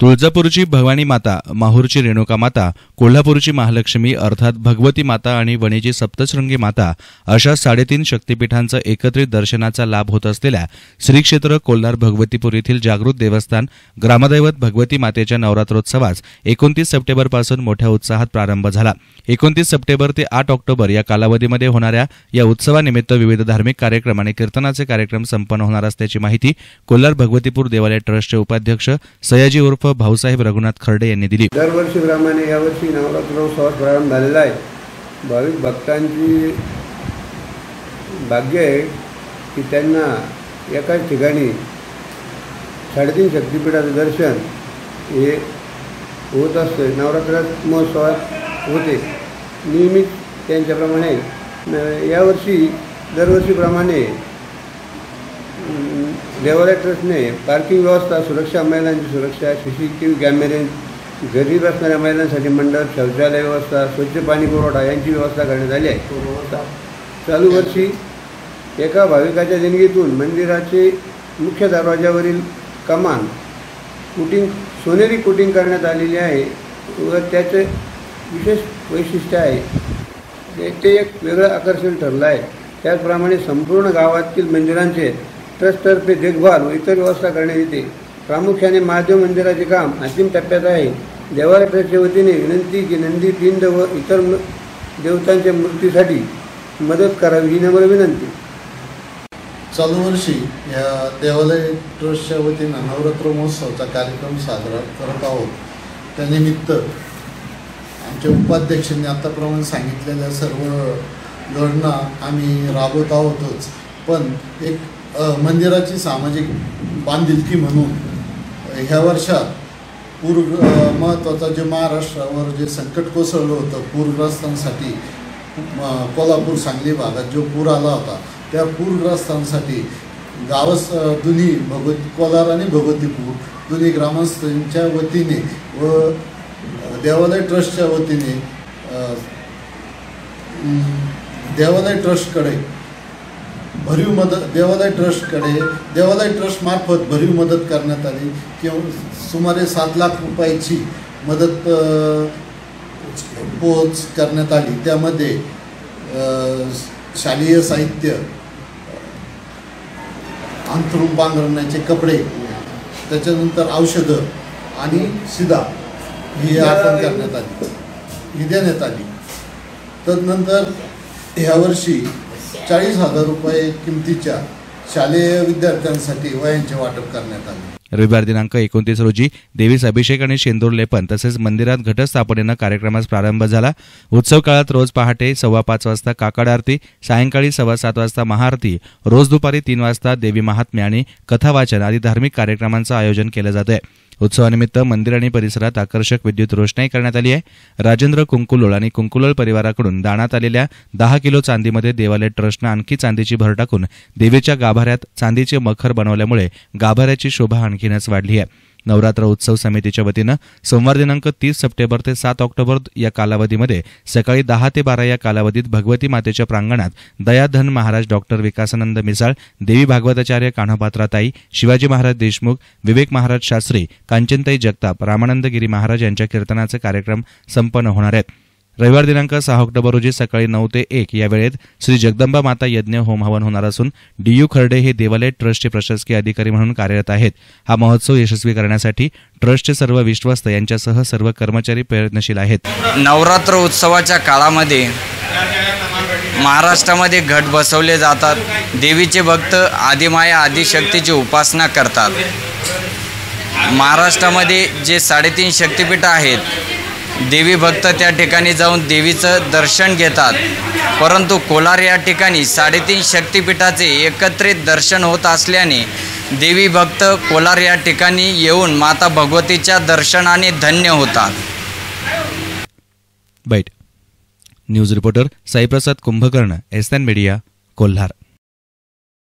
तुळजापूरची भवानी माता माहूरची रेणुका माता कोल्हापूरची महालक्ष्मी अर्थात भगवती माता आणि वणीची सप्तशृंगी माता अशा साडेतीन शक्तिपीठांचं एकत्रित दर्शनाचा लाभ होत असलेल्या श्री क्षेत्र कोल्हार भगवतीपूर येथील जागृत देवस्थान ग्रामदैवत भगवती मातेच्या नवरात्रोत्सवास एकोणतीस सप्टेंबरपासून मोठ्या उत्साहात प्रारंभ झाला. एकोणतीस सप्टेंबर ते आठ ऑक्टोबर या कालावधीमध्ये होणाऱ्या या उत्सवानिमित्त विविध धार्मिक कार्यक्रम आणि कीर्तनाचे कार्यक्रम संपन्न होणार असल्याची माहिती कोल्हार भगवतीपूर देवालय ट्रस्टचे उपाध्यक्ष सयाजी उर्फ भाऊसाहेब रघुनाथ खर्डे यांनी दिली. दरवर्षीप्रमाणे यावर्षी नवरात्रोत्सवास प्रारंभ झालेला आहे. भाविक भक्तांची भाग्य आहे की त्यांना एकाच ठिकाणी साडेतीन शक्तिपीठाचं दर्शन हे होत असतं. नवरात्र महोत्सवात होते. नियमित त्यांच्याप्रमाणे. यावर्षी दरवर्षीप्रमाणे देवालय ट्रस्टने पार्किंग व्यवस्था सुरक्षा महिलांची सुरक्षा सी सी टी व्ही कॅमेरे घरी बसणाऱ्या महिलांसाठी मंडळ शौचालय व्यवस्था स्वच्छ पाणी पुरवठा यांची व्यवस्था करण्यात आली आहे. चालू वर्षी एका भाविकाच्या देणगीतून मंदिराचे मुख्य दरवाजावरील कमान कुटिंग सोनेरी कुटिंग करण्यात आलेली आहे व त्याचे विशेष वैशिष्ट्य आहे. ते एक वेगळं आकर्षण ठरलं आहे. त्याचप्रमाणे संपूर्ण गावातील मंदिरांचे ट्रस्टतर्फे देखभाल व इतर व्यवस्था करण्यात येते प्रामुख्याने महादेव मंदिराचे काम अंतिम टप्प्यात आहे. देवालय ट्रस्टच्या वतीने विनंती की नंदी पिंड व इतर म- देवतांच्या मूर्तीसाठी मदत करावी ही नम्र विनंती. चालू वर्षी या देवालय ट्रस्टच्या वतीनं नवरात्र महोत्सवाचा कार्यक्रम साजरा करत आहोत. त्यानिमित्त आमच्या उपाध्यक्षांनी आताप्रमाणे सांगितलेल्या सर्व योजना आम्ही राबवत आहोतच. पण एक मंदिराची सामाजिक बांधिलकी म्हणून ह्या वर्षात पूर महत्त्वाचा जे महाराष्ट्रावर जे संकट कोसळलं होतं पूरग्रस्तांसाठी कोल्हापूर सांगली भागात जो पूर आला होता त्या पूरग्रस्तांसाठी गावस दोन्ही भगवती कोलार आणि भगवतीपूर दोन्ही ग्रामस्थांच्या वतीने व देवालय ट्रस्टच्या वतीने देवालय ट्रस्टकडे भरीव मदत देवालय ट्रस्टकडे देवालय ट्रस्टमार्फत भरीव मदत करण्यात आली. किंवा सुमारे सात लाख रुपयाची मदत पोच करण्यात आली. त्यामध्ये शालेय साहित्य अंथरूम पांघरण्याचे कपडे त्याच्यानंतर औषधं आणि सिदा ही आपण करण्यात आली. ही देण्यात आली. तदनंतर ह्यावर्षी चाळीस हजार रुपये किमतीच्या शालेय विद्यार्थ्यांसाठी वयांचे वाटप करण्यात आले. रविवार दिनांक एकोणतीस रोजी देवीस अभिषेक आणि शेंदूर लेपन तसेच मंदिरात घटस्थापनेनं कार्यक्रमास प्रारंभ झाला. उत्सव काळात रोज पहाटे सव्वा पाच वाजता काकड आरती सायंकाळी सव्वा सात वाजता महाआरती रोज दुपारी तीन वाजता देवी महात्म्य आणि कथावाचन आदी धार्मिक कार्यक्रमांचं आयोजन केलं जात आहे उत्सवानिमित्त मंदिर आणि परिसरात आकर्षक विद्युत रोषणाई करण्यात आली आहे. राजेंद्र कुंकुलोळ आणि कुंकुलोळ परिवाराकडून दानात आलेल्या दहा किलो चांदीमध्ये देवालय ट्रस्टनं आणखी चांदीची भर टाकून देवीच्या गाभाऱ्यात चांदीचे मखर बनवल्यामुळे गाभाऱ्याची शोभा आणखीनच वाढली आहे. नवरात्र उत्सव समितीच्या वतीनं सोमवार दिनांक तीस सप्टेंबर ते सात ऑक्टोबर या कालावधीमध्ये सकाळी दहा ते बारा या कालावधीत भगवती मातेच्या प्रांगणात दयाधन महाराज डॉक्टर विकासानंद मिसाळ देवी भागवताचार्य कान्होपात्राताई शिवाजी महाराज देशमुख विवेक महाराज शास्त्री कांचनताई जगताप रामानंद गिरी महाराज यांच्या कीर्तनाचे कार्यक्रम संपन्न होणार आहेत. रविवार दिनांक सहा ऑक्टोबर रोजी सकाळी नऊ ते एक या वेळेत श्री जगदंबा माता यज्ञ होम हवन होणार असून डीयू खर्डे हे देवालय ट्रस्टचे प्रशासकीय अधिकारी म्हणून कार्यरत आहेत. हा महोत्सव यशस्वी करण्यासाठी ट्रस्टचे सर्व विश्वस्त यांच्यासह सर्व कर्मचारी प्रयत्नशील आहेत. नवरात्र उत्सवाच्या काळामध्ये महाराष्ट्रामध्ये घट बसवले जातात. देवीचे भक्त आदिमाया आदिशक्तीची उपासना करतात. महाराष्ट्रामध्ये जे साडेतीन शक्तिपीठ आहेत देवी भक्त त्या ठिकाणी जाऊन देवीचं दर्शन घेतात. परंतु कोलार या ठिकाणी साडेतीन शक्तिपीठाचे एकत्रित दर्शन होत असल्याने देवी भक्त कोलार या ठिकाणी येऊन माता भगवतीच्या दर्शनाने धन्य होतात. बैठ news reporter Saiprasad Kumbhakarn S N media Kolhar.